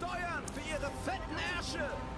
steuern für ihre fetten Ärsche!